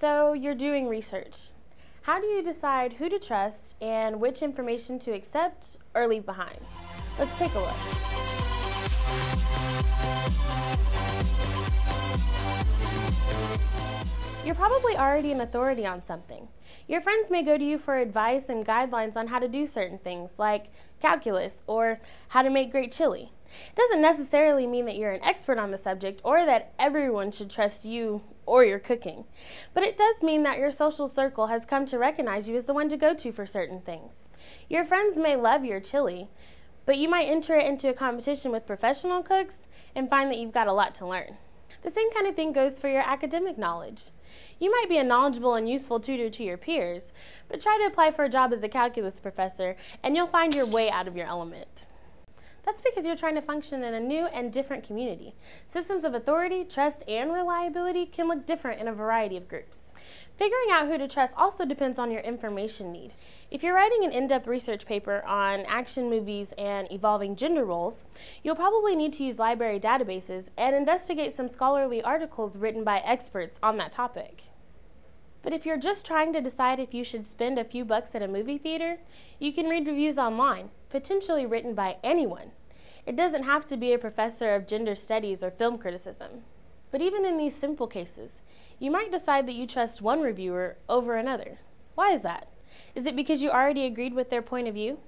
So you're doing research. How do you decide who to trust and which information to accept or leave behind? Let's take a look. You're probably already an authority on something. Your friends may go to you for advice and guidelines on how to do certain things, like calculus or how to make great chili. It doesn't necessarily mean that you're an expert on the subject or that everyone should trust you or your cooking, but it does mean that your social circle has come to recognize you as the one to go to for certain things. Your friends may love your chili, but you might enter it into a competition with professional cooks and find that you've got a lot to learn. The same kind of thing goes for your academic knowledge. You might be a knowledgeable and useful tutor to your peers, but try to apply for a job as a calculus professor and you'll find your way out of your element. That's because you're trying to function in a new and different community. Systems of authority, trust, and reliability can look different in a variety of groups. Figuring out who to trust also depends on your information need. If you're writing an in-depth research paper on action movies and evolving gender roles, you'll probably need to use library databases and investigate some scholarly articles written by experts on that topic. But if you're just trying to decide if you should spend a few bucks at a movie theater, you can read reviews online, potentially written by anyone. It doesn't have to be a professor of gender studies or film criticism. But even in these simple cases, you might decide that you trust one reviewer over another. Why is that? Is it because you already agreed with their point of view?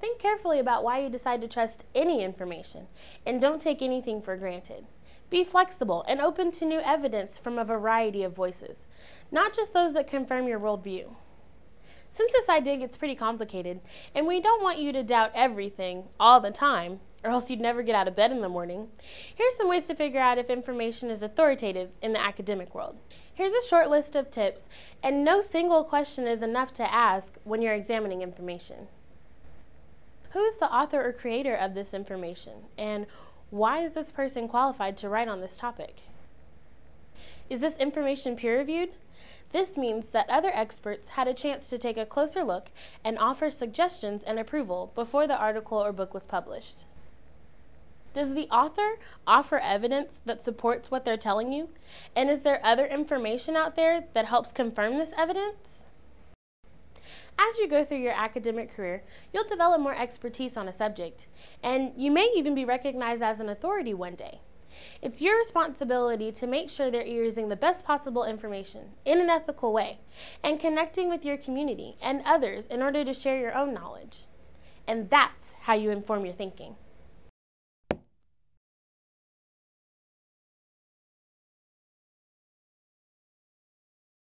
Think carefully about why you decide to trust any information, and don't take anything for granted. Be flexible and open to new evidence from a variety of voices, not just those that confirm your worldview. Since this idea gets pretty complicated, and we don't want you to doubt everything all the time, or else you'd never get out of bed in the morning, here's some ways to figure out if information is authoritative in the academic world. Here's a short list of tips, and no single question is enough to ask when you're examining information. Who is the author or creator of this information, and why is this person qualified to write on this topic? Is this information peer-reviewed? This means that other experts had a chance to take a closer look and offer suggestions and approval before the article or book was published. Does the author offer evidence that supports what they're telling you? And is there other information out there that helps confirm this evidence? As you go through your academic career, you'll develop more expertise on a subject, and you may even be recognized as an authority one day. It's your responsibility to make sure that you're using the best possible information in an ethical way and connecting with your community and others in order to share your own knowledge. And that's how you inform your thinking.